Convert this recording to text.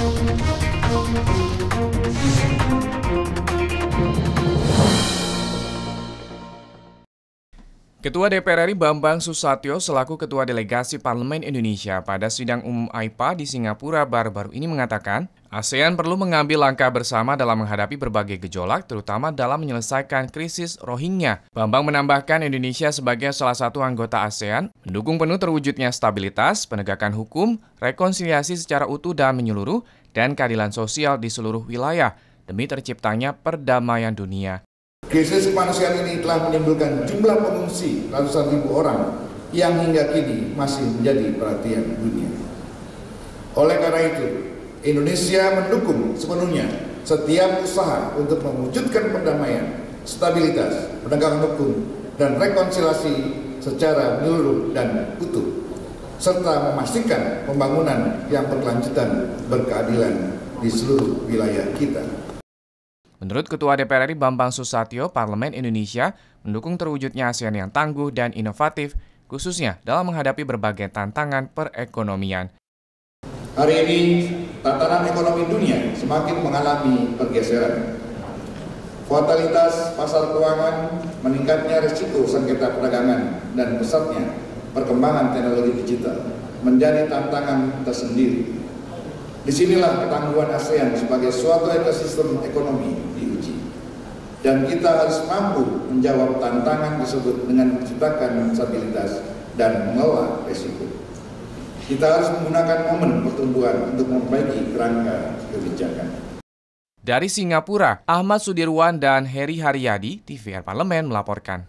Thank you. Ketua DPR RI Bambang Susatyo selaku Ketua Delegasi Parlemen Indonesia pada sidang umum AIPA di Singapura baru-baru ini mengatakan, ASEAN perlu mengambil langkah bersama dalam menghadapi berbagai gejolak, terutama dalam menyelesaikan krisis Rohingya. Bambang menambahkan Indonesia sebagai salah satu anggota ASEAN mendukung penuh terwujudnya stabilitas, penegakan hukum, rekonsiliasi secara utuh dan menyeluruh, dan keadilan sosial di seluruh wilayah demi terciptanya perdamaian dunia. Krisis kemanusiaan ini telah menimbulkan jumlah pengungsi ratusan ribu orang yang hingga kini masih menjadi perhatian dunia. Oleh karena itu, Indonesia mendukung sepenuhnya setiap usaha untuk mewujudkan perdamaian, stabilitas, penegakan hukum, dan rekonsiliasi secara menyeluruh dan utuh, serta memastikan pembangunan yang berkelanjutan berkeadilan di seluruh wilayah kita. Menurut Ketua DPR RI Bambang Susatyo, Parlemen Indonesia mendukung terwujudnya ASEAN yang tangguh dan inovatif, khususnya dalam menghadapi berbagai tantangan perekonomian. Hari ini, tatanan ekonomi dunia semakin mengalami pergeseran. Fatalitas pasar keuangan, meningkatnya risiko sengketa perdagangan, dan pesatnya perkembangan teknologi digital menjadi tantangan tersendiri Di sinilah ketangguhan ASEAN sebagai suatu ekosistem ekonomi diuji. Dan kita harus mampu menjawab tantangan tersebut dengan menciptakan stabilitas dan mengelola resiko. Kita harus menggunakan momen pertumbuhan untuk memperbaiki kerangka kebijakan. Dari Singapura, Ahmad Sudirwan dan Heri Haryadi, TVR Parlemen melaporkan.